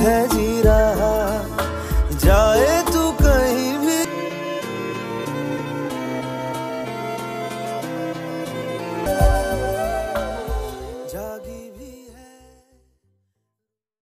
है जी रहा जाए तू कहीं भी। जागी